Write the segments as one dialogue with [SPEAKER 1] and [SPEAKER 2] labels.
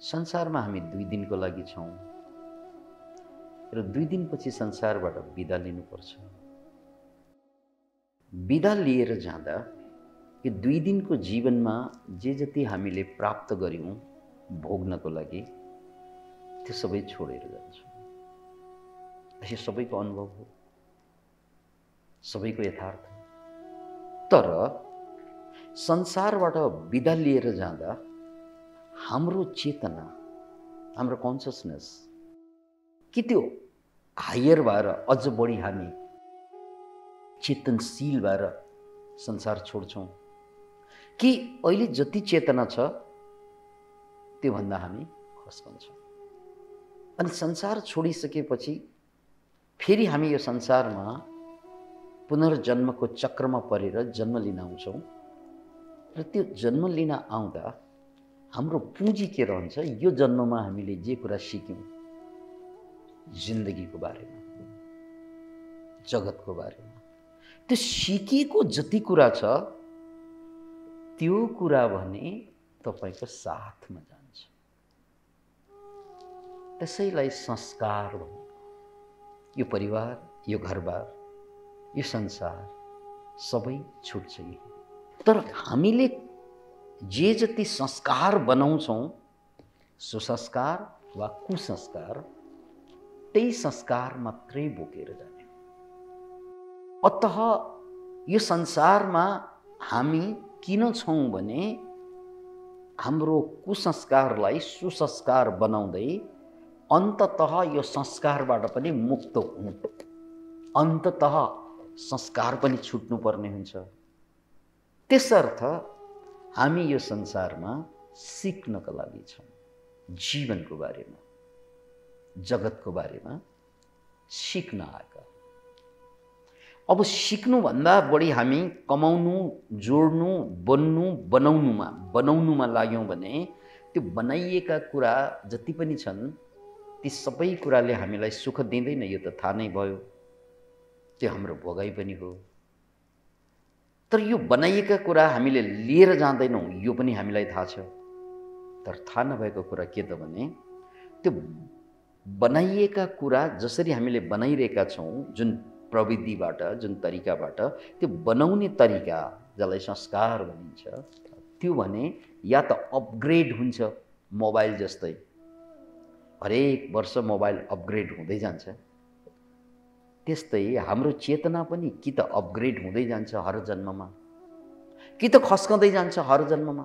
[SPEAKER 1] संसारमा हामी दुई दिनको लागि छौँ र दुई दिनपछि संसारबाट बिदा लिनुपर्छ। बिदा लिएर जाँदा यो दुई दिनको जीवनमा जे जति हामीले प्राप्त गऱ्यौँ भोग्नको लागि त्यो सबै छोडेर जान्छौँ। यो सबैको अनुभव हो सबैको यथार्थ। तर संसारबाट बिदा लिएर जाँदा हाम्रो चेतना हाम्रो कन्सियसनेस कि त्यो हायर भएर अझ बढी हामी चेतनशील भएर संसार छोड्छौँ। कि अहिले जति चेतना छ त्योभन्दा हामी खस्कन्छौँ अनि संसार छोडिसकेपछि फेरि हामी यो संसारमा पुनर्जन्मको चक्रमा परेर जन्म लिन आउँछौँ। र त्यो जन्म लिन आउँदा हाम्रो पुँजी के रहन्छ यो जन्ममा हामीले जे कुरा सिक्यौँ जिन्दगीको बारेमा जगतको बारेमा। त्यो सिकिएको जति कुरा छ त्यो कुरा भने तपाईँको साथमा जान्छ। त्यसैलाई संस्कार भनेको यो परिवार यो घरबार यो संसार सबै छुट्छ यही। तर हामीले जे जति संस्कार बनाउँछौँ सुसंस्कार वा कुसंस्कार त्यही संस्कार मात्रै बोकेर जाने अत यो संसारमा हामी किन छौँ भने हाम्रो कुसंस्कारलाई सुसंस्कार बनाउँदै अन्तत यो संस्कारबाट पनि मुक्त हुनु अन्तत संस्कार पनि छुट्नुपर्ने हुन्छ। त्यसर्थ हामी यो संसारमा सिक्नको लागि छौँ। जीवनको बारेमा जगतको बारेमा सिक्न आएका। अब सिक्नुभन्दा बढी हामी कमाउनु जोड्नु बन्नु बनाउनुमा बनाउनुमा लाग्यौँ भने त्यो बनाइएका कुरा जति पनि छन् ती सबै कुराले हामीलाई सुख दिँदैन यो त थाहा नै भयो। त्यो हाम्रो भोगाइ पनि हो। तर यो बनाइएका कुरा हामीले लिएर जाँदैनौँ। यो पनि हामीलाई थाहा छ। तर थाहा नभएको कुरा के त भने त्यो बनाइएका कुरा जसरी हामीले बनाइरहेका छौँ जुन प्रविधिबाट जुन तरिकाबाट त्यो बनाउने तरिका जसलाई संस्कार भनिन्छ त्यो भने या त अपग्रेड हुन्छ मोबाइल जस्तै। हरेक वर्ष मोबाइल अपग्रेड हुँदै जान्छ। त्यस्तै हाम्रो चेतना पनि कि त अपग्रेड हुँदै जान्छ हर जन्ममा कि त खस्कँदै जान्छ हर जन्ममा।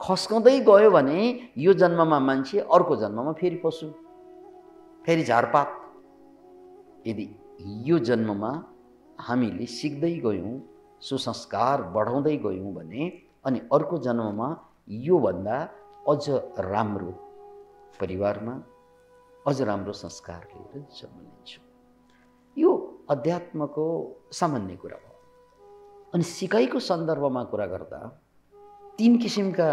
[SPEAKER 1] खस्कँदै गयो भने यो जन्ममा मान्छे अर्को जन्ममा फेरि पशु फेरि झारपात। यदि यो जन्ममा हामीले सिक्दै गयौँ सुसंस्कार बढाउँदै गयौँ भने अनि अर्को जन्ममा योभन्दा अझ राम्रो परिवारमा अझ राम्रो संस्कार लिएर जन्म लिन्छौँ। अध्यात्मको सामान्य कुरा हो। अनि सिकाइको सन्दर्भमा कुरा गर्दा तिन किसिमका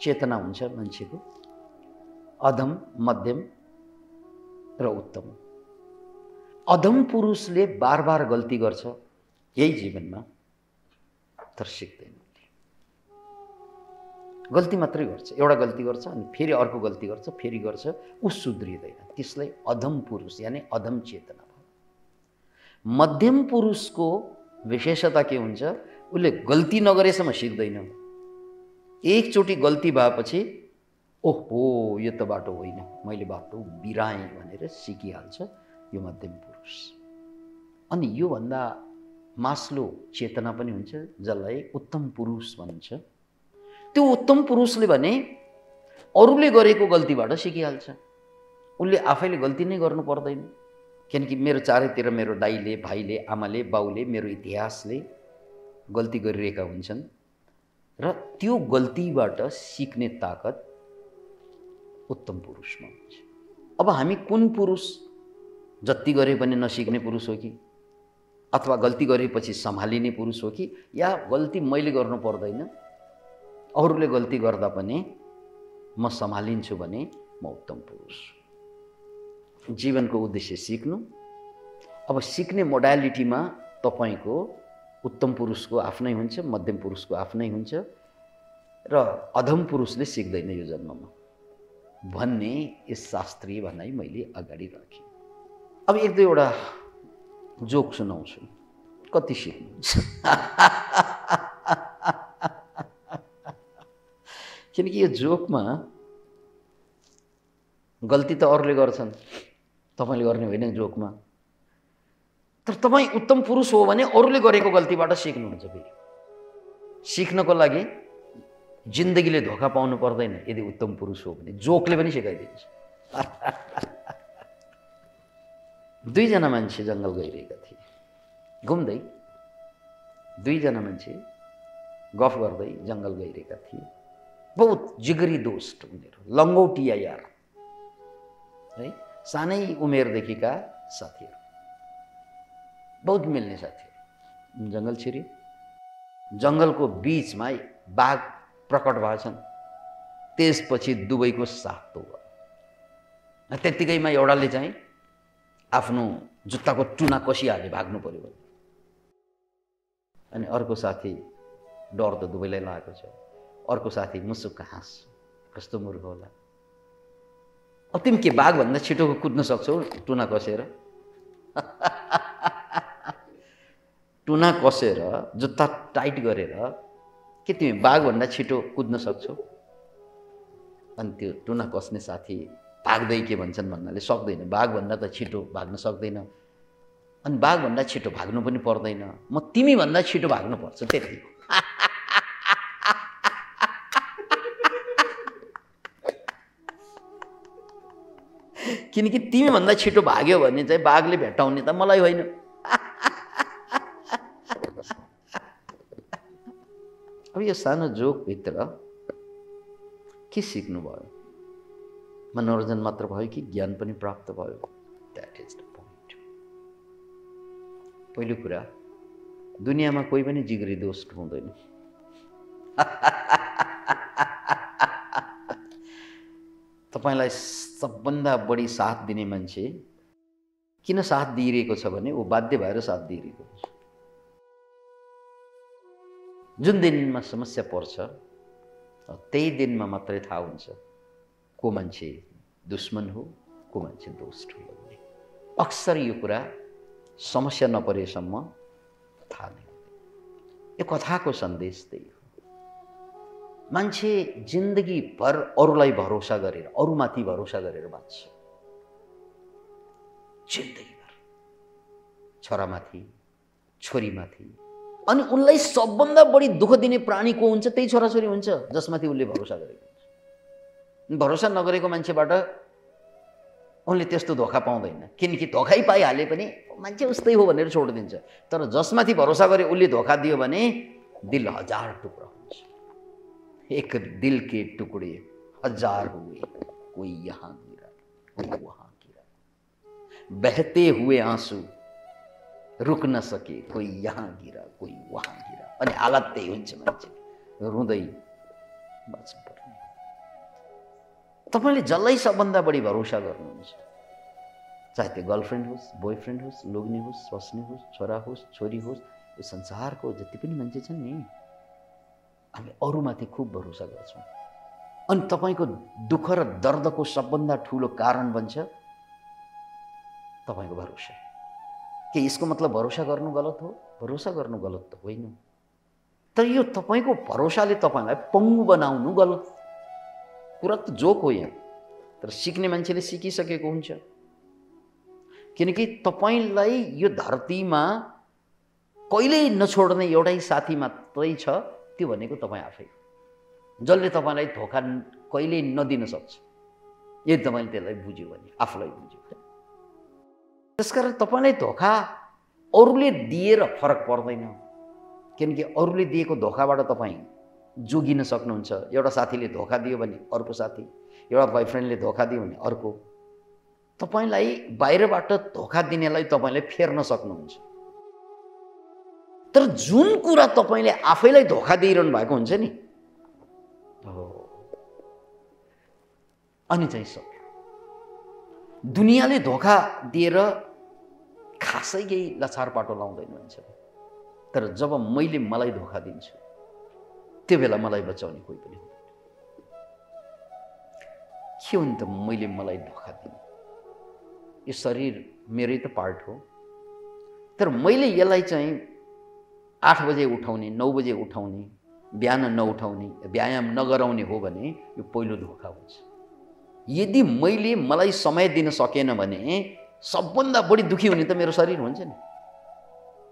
[SPEAKER 1] चेतना हुन्छ मान्छेको अधम मध्यम र उत्तम। अधम पुरुषले बार बार गल्ती गर्छ यही जीवनमा तर सिक्दैन। गल्ती मात्रै गर्छ एउटा गल्ती गर्छ अनि फेरि अर्को गल्ती गर्छ फेरि गर्छ ऊ सुध्रिँदैन। त्यसलाई अधम पुरुष यानि अधम चेतना। मध्यम पुरुषको विशेषता के हुन्छ? उसले गल्ती नगरेसम्म सिक्दैन। एकचोटि गल्ती भएपछि ओहो यो त बाटो होइन। मैले बाटो बिराएँ भनेर सिकिहाल्छ यो मध्यम पुरुष। अनि योभन्दा मास्लो चेतना पनि हुन्छ जसलाई उत्तम पुरुष भनिन्छ त्यो उत्तम पुरुषले भने अरूले गरेको गल्तीबाट सिकिहाल्छ। उसले आफैले गल्ती नै गर्नु पर्दैन। किनकि मेरो चारैतिर मेरो दाइले भाइले आमाले बाउले मेरो इतिहासले गल्ती गरिरहेका हुन्छन् र त्यो गल्तीबाट सिक्ने ताकत उत्तम पुरुषमा हुन्छ। अब हामी कुन पुरुष जति गरे पनि नसिक्ने पुरुष हो कि? अथवा गल्ती गरेपछि सम्हालिने पुरुष हो कि? या गल्ती मैले गर्नु पर्दैन अरूले गल्ती गर्दा पनि म सम्हालिन्छु भने म उत्तम पुरुष। जीवनको उद्देश्य सिक्नु। अब सिक्ने मोडालिटीमा तपाईँको उत्तम पुरुषको आफ्नै हुन्छ मध्यम पुरुषको आफ्नै हुन्छ र अधम पुरुषले सिक्दैन यो जन्ममा। भन्ने यस शास्त्रीय भनाइ मैले अगाडि राखेँ। अब एक दुईवटा जोक सुनाउँछु। कति सिक्नुहुन्छ? किनकि यो जोकमा गल्ती त अरूले गर्छन्। तपाईँले गर्ने होइन जोकमा? तर तपाईँ उत्तम पुरुष हो भने अरूले गरेको गल्तीबाट सिक्नुहुन्छ फेरि। सिक्नको लागि जिन्दगीले धोका पाउनु पर्दैन यदि उत्तम पुरुष हो भने। जोकले पनि सिकाइदिन्छ। दुईजना मान्छे जङ्गल गइरहेका थिए। घुम्दै दुईजना मान्छे गफ गर्दै जङ्गल गइरहेका थिए। बहुत जिगरी दोस्त उनीहरू। लङ्गौटिया यार। है? सानै उमेरदेखिका साथीहरू। बहुत मिल्ने साथीहरू। जङ्गल छिरे जङ्गलको बिचमा बाघ प्रकट भएछन् त्यसपछि दुवैको सातो भयो। त्यत्तिकैमा एउटाले चाहिँ आफ्नो जुत्ताको टुना कसिहाले भाग्नु पऱ्यो भने अनि अर्को साथी डर त दुवैलाई लागेको छ। अर्को साथी मुसुक्क हाँस कस्तो मूर्ख होला। तिमी के बाघभन्दा छिटो कुद्न सक्छौ? टुना कसेर। टुना कसेर जुत्ता टाइट गरेर के तिमी बाघभन्दा छिटो कुद्न सक्छौ? अनि त्यो टुना कस्ने साथी भाग्दै के भन्छन् भन्नाले सक्दैन। बाघभन्दा त छिटो भाग्न सक्दैन। अनि बाघभन्दा छिटो भाग्नु पनि पर्दैन। म तिमीभन्दा छिटो भाग्नुपर्छ त्यति किनकि तिमीभन्दा छिटो भाग्यो भने चाहिँ बाघले भेटाउने त मलाई होइन। अब यो सानो जोकभित्र के सिक्नुभयो? मनोरञ्जन मात्र भयो कि ज्ञान पनि प्राप्त भयो? द्याट इज द पोइन्ट पहिलो कुरा दुनियाँमा कोही पनि जिग्री दोष हुँदैन। तपाईँलाई सबभन्दा बढी साथ दिने मान्छे किन साथ दिइरहेको छ भने ऊ बाध्य भएर साथ दिइरहेको हुन्छ। जुन दिनमा समस्या पर्छ त्यही दिनमा मात्रै थाहा हुन्छ को मान्छे दुश्मन हो को मान्छे दोस्त हो भन्ने। अक्सर यो कुरा समस्या नपरेसम्म थाहा नै यो कथाको सन्देश त्यही हो। मान्छे जिन्दगीभर अरूलाई भरोसा गरेर अरूमाथि भरोसा गरेर बाँच्छ। जिन्दगीभर छोरामाथि छोरीमाथि। अनि उनलाई सबभन्दा बढी दुःख दिने प्राणी को हुन्छ? त्यही छोराछोरी हुन्छ जसमाथि उसले भरोसा गरेको हुन्छ। भरोसा नगरेको मान्छेबाट उनले त्यस्तो धोका पाउँदैन। किनकि धोकै पाइहाले पनि मान्छे उस्तै हो भनेर छोडिदिन्छ। तर जसमाथि भरोसा गरे उसले धोका दियो भने दिल हजार टुक्रा। एक दिल के टुकड़े हजार हुए कोई यहाँ गिरा कोई वहाँ गिरा। बहते हुए आंसू रुक न सके कोही यहाँ गिरा कोही वहाँ गिरा। अनि हालत त्यही हुन्छ मान्छे रुँदै बाँच्नुपर्ने तपाईँले जसलाई सबभन्दा बढी भरोसा गर्नुहुन्छ चाहे त्यो गर्लफ्रेन्ड होस् बोयफ्रेन्ड होस् लोग्ने होस् स्वास्नी होस् छोरा होस् छोरी होस् यो संसारको जति पनि मान्छे छन् नि हामी अरूमाथि खुब भरोसा गर्छौँ। अनि तपाईँको दुःख र दर्दको सबभन्दा ठुलो कारण बन्छ तपाईँको भरोसा। के यसको मतलब भरोसा गर्नु गलत हो? भरोसा गर्नु गलत त होइन। तर यो तपाईँको भरोसाले तपाईँलाई पङ्गु बनाउनु गलत। कुरा त जोक हो यहाँ। तर सिक्ने मान्छेले सिकिसकेको हुन्छ। किनकि तपाईँलाई यो धरतीमा कहिल्यै नछोड्ने एउटै साथी मात्रै छ। त्यो भनेको तपाईँ आफै जसले तपाईँलाई धोका कहिल्यै नदिन सक्छ। यदि तपाईँले त्यसलाई बुझ्यो भने आफूलाई बुझ्यो त्यसकारण तपाईँलाई धोका अरूले दिएर फरक पर्दैन। किनकि अरूले दिएको धोकाबाट तपाईँ जोगिन सक्नुहुन्छ। एउटा साथीले धोका दियो भने अर्को साथी एउटा बोयफ्रेन्डले धोका दियो भने अर्को। तपाईँलाई बाहिरबाट धोका दिनेलाई तपाईँले फेर्न सक्नुहुन्छ। तर जुन कुरा तपाईँले आफैलाई धोका दिइरहनु भएको हुन्छ नि? अनि चाहिँ सक्यो। दुनियाँले धोका दिएर खासै केही लछार पाटो लाउँदैन भन्छ तर जब मैले मलाई धोका दिन्छु त्यो बेला मलाई बचाउने कोही पनि के हो नि त मैले मलाई धोका दिएँ यो शरीर मेरै त पार्ट हो। तर मैले यसलाई चाहिँ आठ बजे उठाउने नौ बजे उठाउने बिहान नउठाउने व्यायाम नगराउने हो भने यो पहिलो धोका हुन्छ। यदि मैले मलाई समय दिन सकेन भने सबभन्दा बढी दुःखी हुने त मेरो शरीर हुन्छ नि।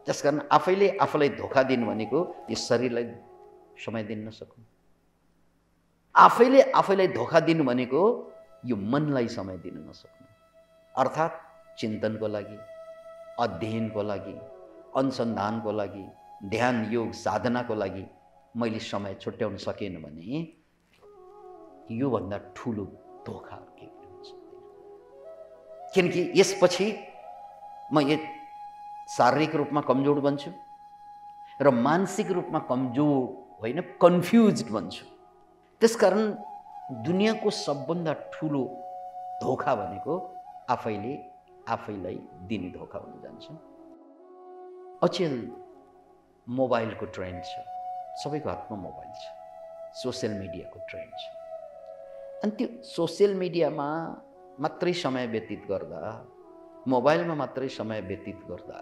[SPEAKER 1] त्यस कारण आफैले आफूलाई धोका दिनु भनेको यो शरीरलाई समय दिन नसक्नु आफैले आफैलाई धोका दिनु भनेको यो मनलाई समय दिन नसक्नु अर्थात् चिन्तनको लागि अध्ययनको लागि अनुसन्धानको लागि ध्यान योग साधनाको लागि मैले समय छुट्याउन सकेन भने योभन्दा ठुलो धोका के हुन्छ किनकि यसपछि म यो शारीरिक रूपमा कमजोर बन्छु र मानसिक रूपमा कमजोर होइन कन्फ्युज बन्छु। त्यसकारण दुनियाँको सबभन्दा ठुलो धोका भनेको आफैले आफैलाई दिने धोका हुन जान्छ। अचेल मोबाइलको ट्रेन्ड छ। सबैको हातमा मोबाइल छ। सोसियल मिडियाको ट्रेन्ड छ। अनि त्यो सोसियल मिडियामा मात्रै समय व्यतीत गर्दा मोबाइलमा मात्रै समय व्यतीत गर्दा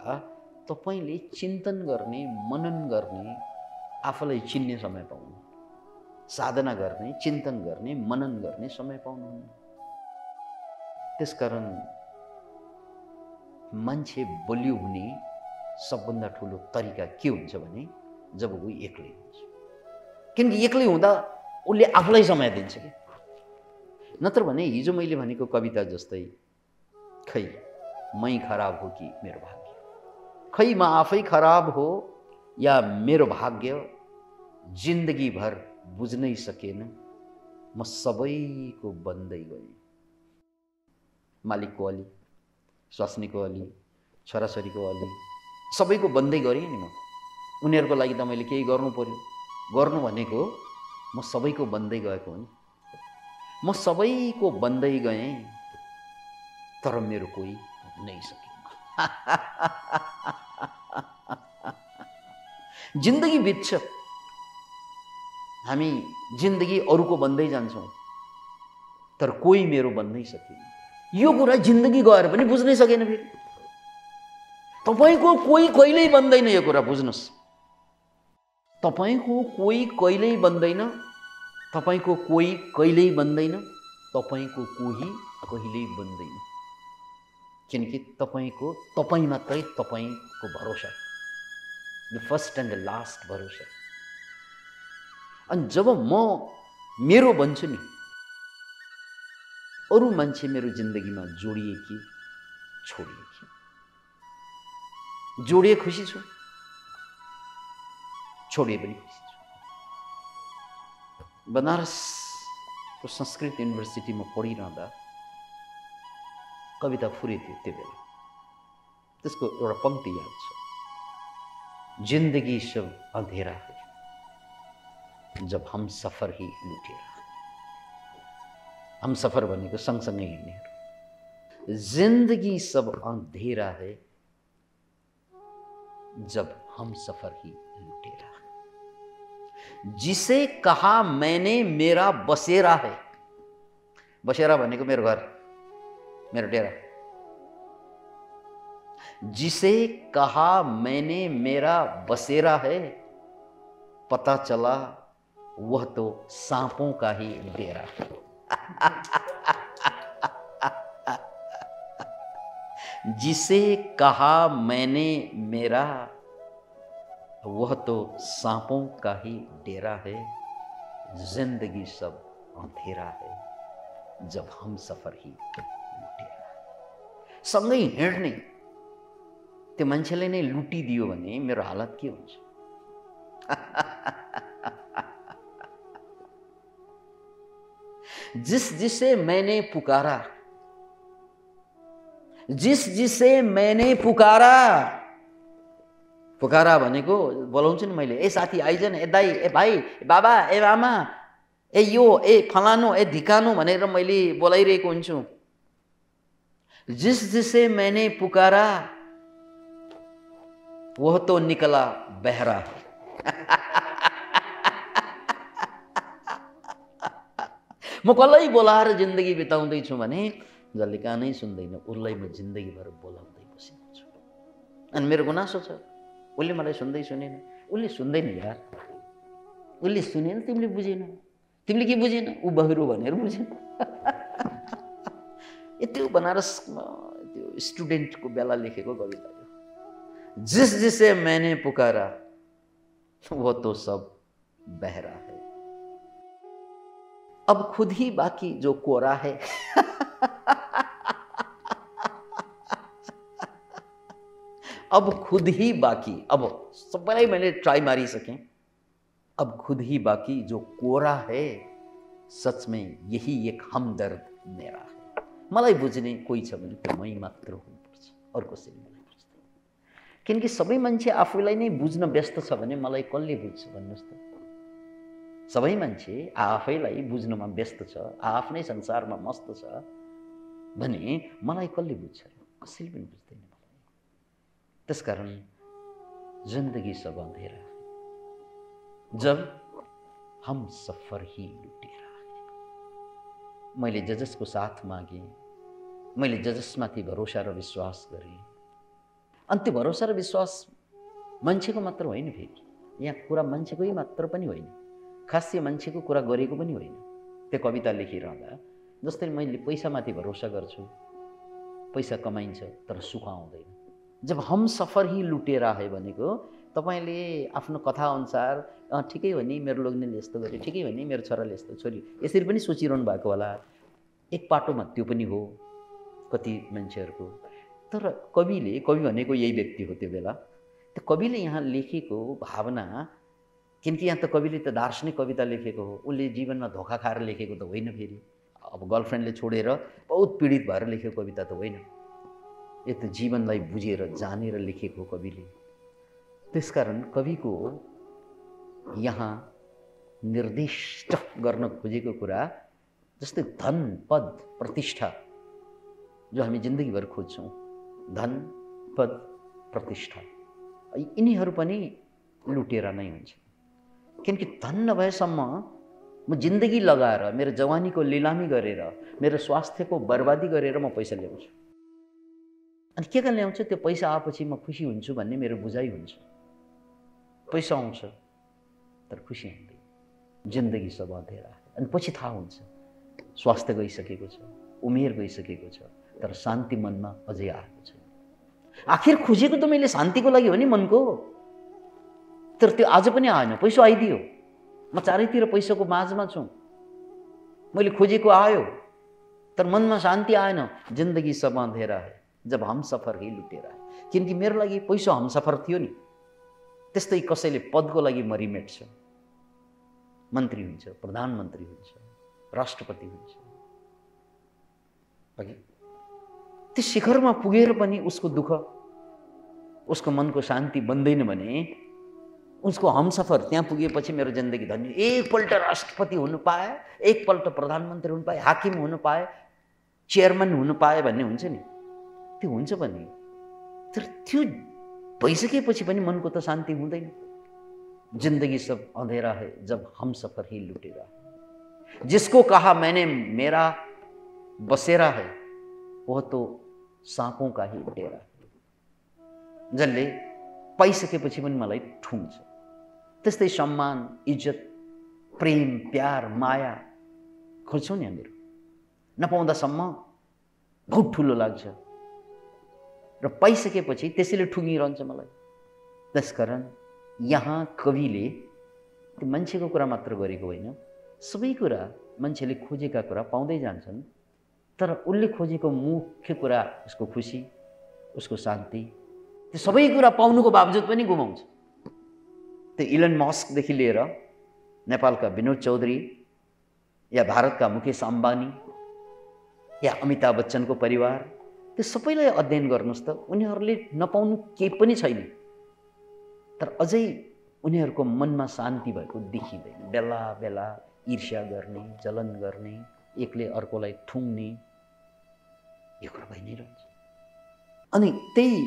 [SPEAKER 1] तपाईँले चिन्तन गर्ने मनन गर्ने आफूलाई चिन्ने समय पाउनु। साधना गर्ने चिन्तन गर्ने मनन गर्ने समय पाउनुहुन्न त्यसकारण मान्छे बलियो हुने सबभन्दा ठुलो तरिका के हुन्छ भने जब ऊ एक्लै हुन्छ। किनकि एक्लै हुँदा उसले आफूलाई समय दिन्छ कि? नत्र भने हिजो मैले भनेको कविता जस्तै खै मै खराब हो कि मेरो भाग्य? खै म आफै खराब हो या मेरो भाग्य जिन्दगीभर बुझ्नै सकेन? म सबैको बन्दै गएँ। मालिकको अलि स्वास्नीको अलि छोराछोरीको अलि सबैको बन्दै गरेँ नि म। उनीहरूको लागि त मैले केही गर्नु पऱ्यो गर्नु भनेको म सबैको बन्दै गएको हो नि। म सबैको बन्दै गएँ तर मेरो कोही नै सकेन। जिन्दगी बित्छ। हामी जिन्दगी अरूको बन्दै जान्छौँ तर कोही मेरो बन्नै सकेन। यो कुरा जिन्दगी गएर पनि बुझ्नै सकेन फेरि। तपाईँको कोही कहिल्यै बन्दैन यो कुरा बुझ्नुहोस्। तपाईँको कोही कहिल्यै बन्दैन तपाईँको कोही कहिल्यै बन्दैन तपाईँको कोही कहिल्यै बन्दैन। किनकि तपाईँको तपाईँ मात्रै तपाईँको भरोसा। The first and the last भरोसा। अनि जब म मेरो भन्छु नि अरू मान्छे मेरो जिन्दगीमा जोडिए कि छोडिए कि जोडिए खुसी छु छोडिए पनि खुसी छु बनारसको संस्कृत युनिभर्सिटीमा पढिरहँदा कविता फुरे थियो त्यो बेला त्यसको एउटा पङ्क्ति याद छ जिन्दगी सब अँधेरा है जब हम सफर ही लुटेर हम सफर भनेको सँगसँगै हिँड्नेहरू जिन्दगी सब अँधेरा है जब हम सफ़र ही लुटेरा जिसे कहा मैंने, मेरा बसेरा है। बसेरा बने को मेरो घर, मेरा डेरा। जिसे कहा मैंने, मेरा बसेरा है, पता चला, वह तो सांपों का ही डेरा जिसे कहा मैंने मेरा, वह तो सांपों का ही डेरा है। ज़िंदगी सब अंधेरा है, जब हम सफ़र ही लुटेरा सँगै हिँड्ने त्यो मान्छेले नै लुटिदियो भने मेरो हालत के हुन्छ जिस जिसे मैंने पुकारा जिस जिसे मैंने पुकारा पुकारा भनेको बोलाउँछु नि मैले। ए साथी आइज न ए दाई ए भाइ बाबा ए आमा ए यो ए फलानु ए धिकानु भनेर मैले बोलाइरहेको हुन्छु। जिस जिसे मैंने पुकारा वह तो निकला बहरा। म कसलाई बोलाएर जिन्दगी बिताउँदैछु भने जसले कानै सुन्दैन उसलाई म जिन्दगीभर बोलाउँदै बसेको छु। अनि गुनासो छ, उसले मलाई सुन्दै सुनेन। उसले सुन्दैन यार। उसले सुनेन, तिमीले बुझेन। तिमीले के बुझेन? ऊ बहिरो भनेर बुझेन। त्यो बनारसमा त्यो स्टुडेन्टको बेला लेखेको कविता यो। जिस जिसे मैंने पुकारा, वो तो सब बहरा है। अब खुद ही बाकी जो कोरा है। अब खुद ही बाकी अब सबैलाई मैले ट्राई मारिसकेँ अब खुद ही बाकी जो कोरा है सच में यही एक हमदर्द मेरा है। मलाई बुझ्ने कोही छ भने त्यो मै मात्र हुनुपर्छ अरू कसैले मलाई बुझ्दैन। किनकि सबै मान्छे आफूलाई नै बुझ्न व्यस्त छ भने मलाई कसले बुझ्छ भन्नुहोस् त? सबै मान्छे आफैलाई बुझ्नमा व्यस्त छ आफ्नै संसारमा मस्त छ भने मलाई कसले बुझ्छ? कसैले पनि बुझ्दैन त्यसकारण जिंदगी सब अंधेरा। जब हम सफर ही लुटेरा। मैले ज साथ मागेँ। मैले ज भरोसा र विश्वास गरेँ। अनि त्यो भरोसा र विश्वास मान्छेको मात्र होइन फेरि। यहाँ कुरा मान्छेकै मात्र पनि होइन। खास मान्छेको कुरा गरेको पनि होइन। त्यो कविता लेखिरहँदा जस्तै मैले पैसामाथि भरोसा गर्छु। पैसा कमाइन्छ तर सुख आउँदैन। जब हम सफर ही लुटेरा है भनेको तपाईँले आफ्नो कथाअनुसार ठिकै हो नि मेरो लोग्नेले यस्तो गर्यो ठिकै हो नि मेरो छोराले यस्तो छोरी यसरी पनि सोचिरहनु भएको होला। एक पाटोमा त्यो पनि हो कति मान्छेहरूको। तर कविले कवि भनेको यही व्यक्ति हो त्यो बेला। त्यो कविले यहाँ लेखेको भावना किनकि यहाँ त कविले त दार्शनिक कविता लेखेको हो। उसले जीवनमा धोका खाएर लेखेको त होइन फेरि। अब गर्लफ्रेन्डले छोडेर बहुत पीडित भएर लेखेको कविता त होइन। यो त जीवनलाई बुझेर जानेर लेखेको कविले। त्यसकारण कविको यहाँ निर्दिष्ट गर्न खोजेको कुरा जस्तै धन पद प्रतिष्ठा जो हामी जिन्दगीभर खोज्छौँ। धन पद प्रतिष्ठा। यिनीहरू पनि लुटेर नै हुन्छ किनकि धन नभएसम्म म जिन्दगी लगाएर मेरो जवानीको लिलामी गरेर मेरो स्वास्थ्यको बर्बादी गरेर म पैसा ल्याउँछु। अनि के गर्न ल्याउँछ? त्यो पैसा आएपछि म खुसी हुन्छु भन्ने मेरो बुझाइ हुन्छ। पैसा आउँछ तर खुसी हुँदैन। जिन्दगी सब अँधेरा। अनि पछि थाहा हुन्छ स्वास्थ्य गइसकेको छ उमेर गइसकेको छ तर शान्ति मनमा अझै आएको छैन। आखिर खोजेको त मैले शान्तिको लागि हो नि मनको। तर त्यो आज पनि आएन पैसा आइदियो। म चारैतिर पैसाको माझमा छु। मैले खोजेको आयो तर मनमा शान्ति आएन। जिन्दगी सब अँधेरा जब हम सफर ही लुटेर किनकि मेरो लागि पैसा हम सफर थियो नि। त्यस्तै कसैले पदको लागि मरिमेट्छ मन्त्री हुन्छ प्रधानमन्त्री हुन्छ राष्ट्रपति हुन्छ। त्यो शिखरमा पुगेर पनि उसको दुःख उसको मनको शान्ति बन्दैन भने उसको हमसफर त्यहाँ पुगेपछि मेरो जिन्दगी धन्य। एकपल्ट राष्ट्रपति हुनु पाए एकपल्ट प्रधानमन्त्री हुनु पाए हाकिम हुनु पाए चेयरम्यान हुनु पाए भन्ने हुन्छ नि। त्यो हुन्छ पनि तर त्यो भइसकेपछि पनि मनको त शान्ति हुँदैन। जिन्दगी सब अँधेरा है जब हम सफर ही लुटेरा जिसको कहा मैंने मेरा बसेरा है वह तो साँपों का ही डेरा जसले पाइसकेपछि पनि मलाई ठुङ्छ त्यस्तै सम्मान इज्जत प्रेम प्यार माया खोज्छौँ नि हामीहरू। नपाउँदासम्म बहुत ठुलो लाग्छ। र पाइसकेपछि त्यसैले ठुङ्गिरहन्छ मलाई। त्यसकारण यहाँ कविले त्यो मान्छेको कुरा मात्र गरेको होइन। सबै कुरा मान्छेले खोजेका कुरा पाउँदै जान्छन् तर उसले खोजेको मुख्य कुरा उसको खुसी उसको शान्ति त्यो सबै कुरा पाउनुको बावजुद पनि गुमाउँछ। त्यो इलन मस्कदेखि लिएर नेपालका विनोद चौधरी या भारतका मुकेश अम्बानी या अमिताभ बच्चनको परिवार त्यो सबैलाई अध्ययन गर्नुहोस् त। उनीहरूले नपाउनु केही पनि छैन। तर अझै उनीहरूको मनमा शान्ति भएको देखिँदैन। बेला बेला ईर्ष्या गर्ने जलन गर्ने एकले अर्कोलाई ठुङ्ने यो कुरा भइ नै रहन्छ। अनि त्यही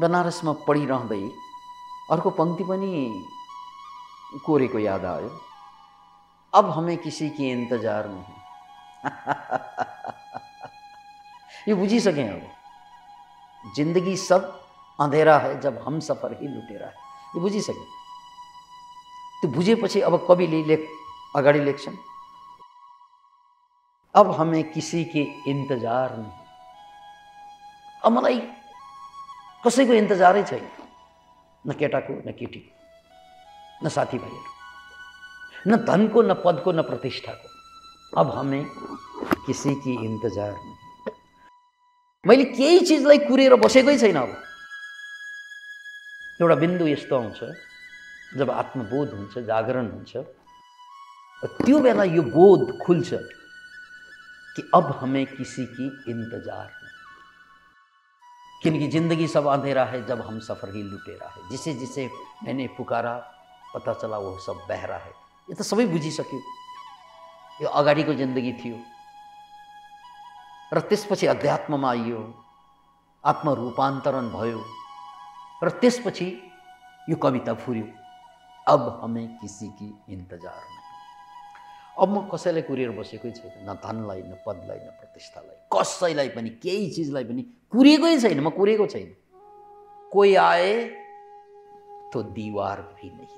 [SPEAKER 1] बनारसमा अब हमें किसी की इंतजार नहीं। ये बुझिसकेँ अब। ज़िंदगी सब अंधेरा है, जब हम सफ़र ही लुटेरा है। यो बुझिसकेँ त्यो बुझेपछि अब कविले लेख, अगाडि लेख्छन् अब हमें किसी के इंतज़ार नहीं। अब मलाई कसैको इन्तजारै छैन न केटाको, न केटीको न साथी साथीभाइहरू न धनको न पदको न प्रतिष्ठाको अब हमें किसी की इंतज़ार नहीं। मैले केही चिजलाई कुरेर बसेकै छैन अब। एउटा बिन्दु यस्तो आउँछ, जब आत्मबोध हुन्छ, जागरण हुन्छ, त्यो बेला यो बोध खुल्छ कि अब हमें किसी की इंतज़ार क्योंकि ज़िंदगी सब अंधेरा है, जब हम सफ़र ही लुटेरा है। जिसे जिसे मैंने पुकारा, पता चला वो सब बहरा है। यो त सबै बुझिसक्यो यो अगाडिको जिन्दगी थियो र त्यसपछि अध्यात्ममा आइयो आत्मरूपान्तरण भयो र त्यसपछि यो कविता फुर्यो। अब हमें किसी की इंतजार नहीं। अब म कसैलाई कुरेर बसेकै छैन न धनलाई न पदलाई न प्रतिष्ठालाई। कसैलाई पनि केही चिजलाई पनि कुरेकै छैन म कुरेको छैन। कोही आए तो दीवार भी नहीं।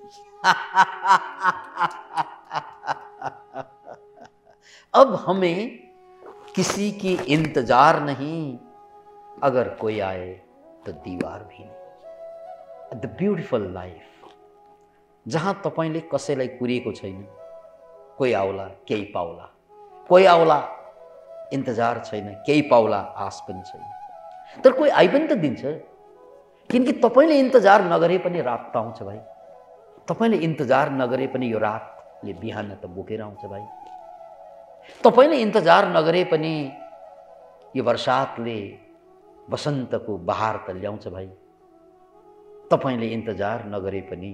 [SPEAKER 1] अब हमें किसी की इंतजार नहीं अगर कोई आए तो दीवार भी द ब्युटिफुल लाइफ जहाँ तपाईँले कसैलाई कुरिएको छैन। कोही आउला केही पाउला। कोही आउला इन्तजार छैन केही पाउला आश पनि छैन। तर कोही आइ पनि त दिन्छ। किनकि तपाईँले इन्तजार नगरे पनि रात त आउँछ भाइ। तपाईँले इन्तजार नगरे पनि यो रातले बिहान त बोकेर आउँछ भाइ। तपाईँले इन्तजार नगरे पनि यो वर्षातले वसन्तको बहार त ल्याउँछ भाइ। तपाईँले इन्तजार नगरे पनि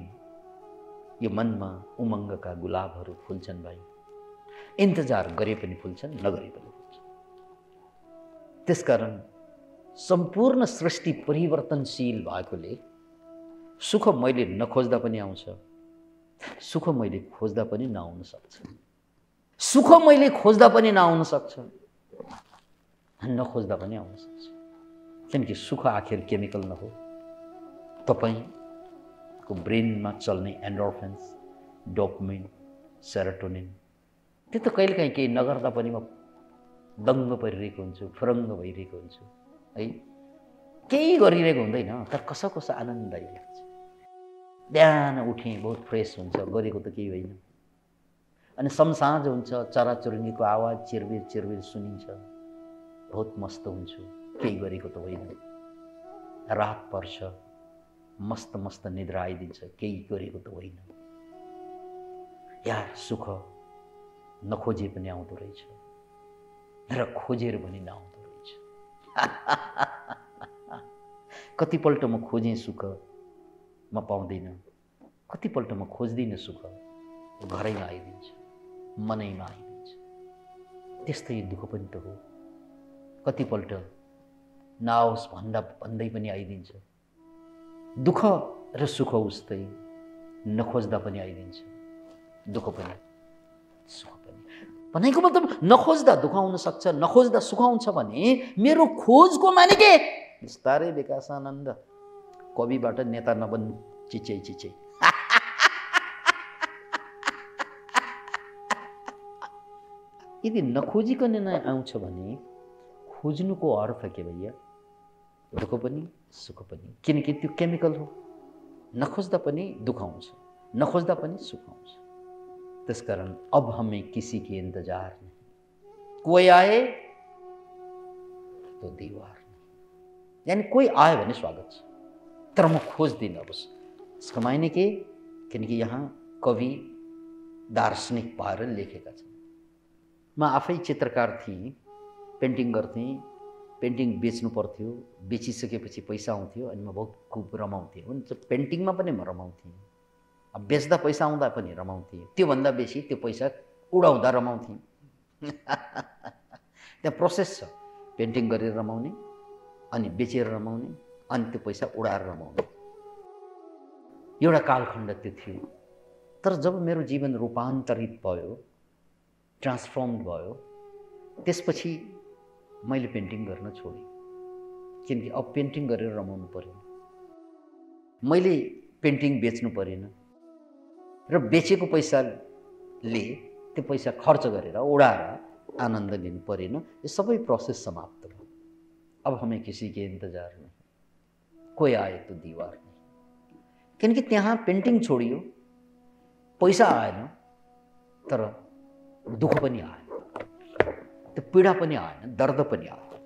[SPEAKER 1] यो मनमा उमङ्गका गुलाबहरू फुल्छन् भाइ। इन्तजार गरे पनि फुल्छन् नगरे पनि फुल्छन्। त्यसकारण सम्पूर्ण सृष्टि परिवर्तनशील भएकोले सुख मैले नखोज्दा पनि आउँछ सुख मैले खोज्दा पनि नआउन सक्छ। सुख मैले खोज्दा पनि नआउन सक्छ। नखोज्दा पनि आउन सक्छ। किनकि सुख आखिर केमिकल नहो। तपाईँ को ब्रेनमा चल्ने एन्डोर्फेन्स डोपमिन सेरोटोनिन त्यो त कहिलेकाहीँ केही नगर्दा पनि म दङ्ग परिरहेको हुन्छु फुरङ्ग भइरहेको हुन्छु। है? केही गरिरहेको हुँदैन तर कसो कसो आनन्ददायी लाग्छ बिहान उठेँ बहुत फ्रेस हुन्छ गरेको त केही होइन। अनि समसाँझ हुन्छ चराचुरुङ्गीको आवाज चिरबिर चिरबिर सुनिन्छ। बहुत मस्त हुन्छु केही गरेको त होइन। रात पर्छ मस्त मस्त निद्रा आइदिन्छ केही गरेको त होइन। यार सुख नखोजे पनि आउँदो रहेछ। र खोजेर पनि नआउँदो रहेछ। कतिपल्ट म खोजेँ सुख म पाउँदिनँ। कतिपल्ट म खोज्दिनँ सुख घरैमा आइदिन्छ। मनैमा आइदिन्छ त्यस्तै दुःख पनि त हो। कतिपल्ट नआओस् भन्दा भन्दै पनि आइदिन्छ। दुःख र सुख उस्तै नखोज्दा पनि आइदिन्छ। दुःख पनि। सुख पनि। भनेको मतलब नखोज्दा दुःख आउन सक्छ नखोज्दा सुख आउँछ भने मेरो खोजको माने के बिस्तारै विकासानन्द कविबाट नेता नबन्नु चिचै चिचै यदि नखोजिकन नै आउँछ भने खोज्नुको अर्थ के भैया? दुःख पनि, सुख पनि। किनकि त्यो केमिकल हो। नखोज्दा पनि दुःख आउँछ। नखोज्दा पनि सुख आउँछ। त्यसकारण अब हमें किसी की इंतज़ार नहीं। कोई आए तो दीवार यानी कोही आयो भने स्वागत छ। तर म खोज्दिनँ अब। यसको माइने के? किनकि यहाँ कवि दार्शनिक भएर लेखेका छन्। म आफै चित्रकार थिएँ पेन्टिङ गर्थेँ पेन्टिङ बेच्नु पर्थ्यो बेचिसकेपछि पैसा आउँथ्यो अनि म बहुत खुब रमाउँथेँ हुन्छ पेन्टिङमा पनि म रमाउँथेँ। अब बेच्दा पैसा आउँदा पनि रमाउँथेँ। त्योभन्दा बेसी त्यो पैसा उडाउँदा रमाउँथेँ। त्यहाँ प्रोसेस छ। पेन्टिङ गरेर रमाउने अनि बेचेर रमाउने अनि त्यो पैसा उडाएर रमाउने। एउटा कालखण्ड त्यो थियो। तर जब मेरो जीवन रूपान्तरित भयो ट्रान्सफर्म भयो। त्यसपछि मैले पेन्टिङ गर्न छोडेँ। किनकि अब पेन्टिङ गरेर रमाउनु परेन। मैले पेन्टिङ बेच्नु परेन। र बेचेको पैसाले त्यो पैसा खर्च गरेर उडाएर आनन्द लिनु परेन। यो सबै प्रोसेस समाप्त भयो। अब हमें किसी के इंतजार नहीं। कोई आए तो दीवार नहीं। किनकि त्यहाँ पेन्टिङ छोडियो। पैसा आएन तर दुःख पनि आएन। त्यो पीडा पनि आएन दर्द पनि आएन।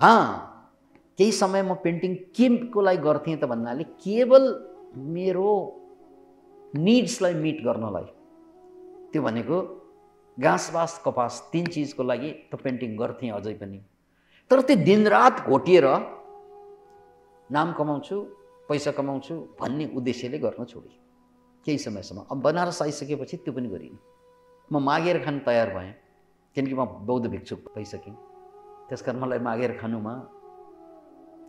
[SPEAKER 1] हाँ केही समय म पेन्टिङ केको लागि गर्थेँ त भन्नाले केवल मेरो निड्सलाई मिट गर्नलाई। त्यो भनेको घाँस बाँस कपास तिन चिजको लागि त पेन्टिङ गर्थेँ अझै पनि। तर त्यो दिनरात घोटिएर नाम कमाउँछु पैसा कमाउँछु भन्ने उद्देश्यले गर्न छोडेँ। केही समयसम्म। अब बनारस आइसकेपछि त्यो पनि गरिनँ। म मागेर खान तयार भएँ किनकि म बौद्ध भिक्षुक भइसकेँ। त्यस कारण मलाई मागेर खानुमा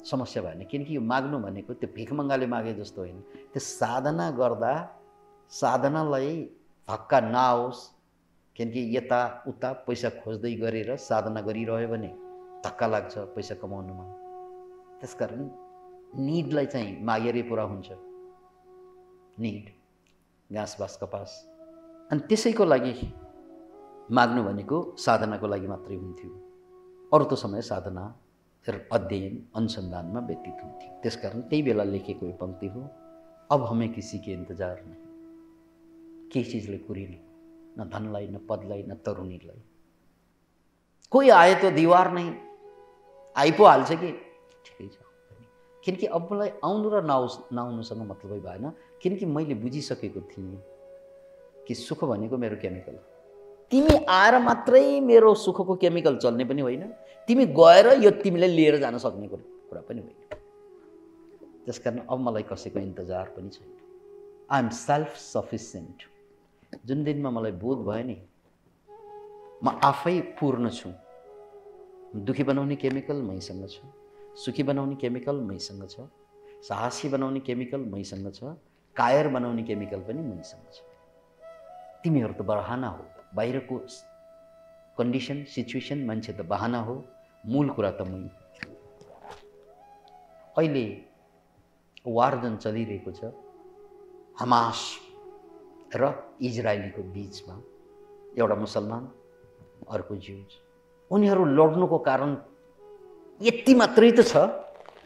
[SPEAKER 1] समस्या भएन किनकि यो माग्नु भनेको त्यो भिखमङ्गाले मागे जस्तो होइन। त्यो साधना गर्दा साधनालाई धक्का नआओस् किनकि यता उता पैसा खोज्दै गरेर साधना गरिरह्यो भने धक्का लाग्छ पैसा कमाउनुमा। त्यसकारण निडलाई चाहिँ मागेरै पुरा हुन्छ। निड घाँस बाँस कपास। अनि त्यसैको लागि माग्नु भनेको साधनाको लागि मात्रै हुन्थ्यो। अरू त समय साधना अध्ययन अनुसन्धानमा व्यतीत हुन्थ्यो। त्यसकारण त्यही बेला लेखेको यो पङ्क्ति हो अब हमें किसी के इन्तजार नै केही चिजले कुरिने न धनलाई न पदलाई न तरुणीलाई। कोही आए त दिवार नै आइ पो हाल्छ कि? ठिकै छ। किनकि अब मलाई आउनु र नआउस् नआउनुसँग मतलबै भएन। किनकि मैले बुझिसकेको थिएँ। कि सुख भनेको मेरो केमिकल हो। तिमी आएर मात्रै मेरो सुखको केमिकल चल्ने पनि होइन। तिमी गएर यो तिमीले लिएर जान सक्ने कुरा पनि होइन। त्यस कारण अब मलाई कसैको इन्तजार पनि छैन। आइ एम सेल्फ सफिसियन्ट जुन दिनमा मलाई बोध भयो नि म आफै पूर्ण छु। दुःखी बनाउने केमिकल मैसँग छ। सुखी बनाउने केमिकल मैसँग छ। साहसी बनाउने केमिकल मैसँग छ। कायर बनाउने केमिकल पनि मैसँग छ। तिमीहरू त बहाना हो। बाहिरको कन्डिसन सिचुएसन मान्छे त बहाना हो। मूल कुरा त मै अहिले वार जुन चलिरहेको छ हमास र इजरायलीको बिचमा एउटा मुसलमान अर्को ज्युज उनीहरू लड्नुको कारण यति मात्रै त छ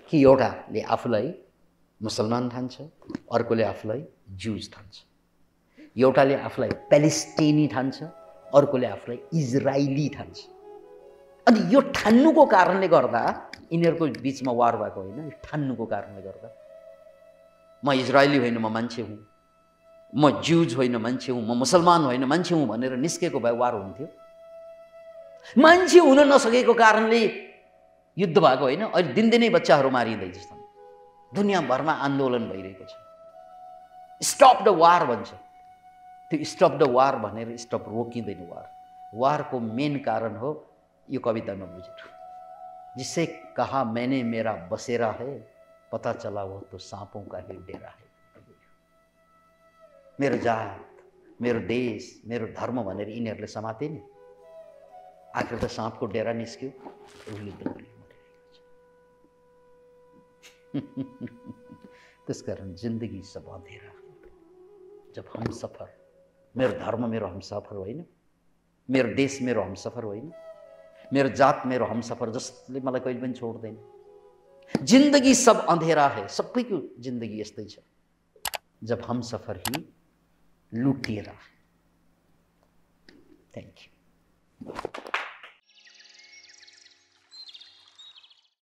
[SPEAKER 1] कि एउटाले आफूलाई मुसलमान ठान्छ अर्कोले आफूलाई जुज ठान्छ। एउटाले आफूलाई प्यालेस्टिनी ठान्छ अर्कोले आफूलाई इजरायली ठान्छ। अनि यो ठान्नुको कारणले गर्दा यिनीहरूको बिचमा वार भएको होइन ठान्नुको कारणले गर्दा। म इजरायली होइन म मान्छे हुँ। म ज्युज होइन मान्छे हुँ। म मुसलमान होइन मान्छे हुँ भनेर निस्केको भए वार हुन्थ्यो। मान्छे हुन नसकेको कारणले युद्ध भएको होइन। अहिले दिनदिनै बच्चाहरू मारिँदैछ दुनियाँभरमा आन्दोलन भइरहेको छ। स्टप द वार भन्छ। त्यो स्टप द वार भनेर स्टप रोकिँदैन वार वारको मेन कारण हो यो कवितामा बुझेर। जिससे कहा, मैंने मेरा बसेरा है, पता चला वो तो साँपों का ही डेरा है। मेरो जात, मेरो देश, मेरो धर्म भनेर यिनीहरूले समाते नि आखिर त साँपको डेरा निस्क्यो युद्ध त्यस कारण जिन्दगी सब अँधेरा जब हम सफ़र मेरो धर्म मेरो हमसफर होइन मेरो देश मेरो हम सफ़र होइन मेरो जात मेरो हमसफर जसले मलाई कहिले पनि छोड्दैन जिन्दगी सब अँधेरा है सबैको जिन्दगी यस्तै छ जब हमसफर ही लुटिएर थ्याङ्क यू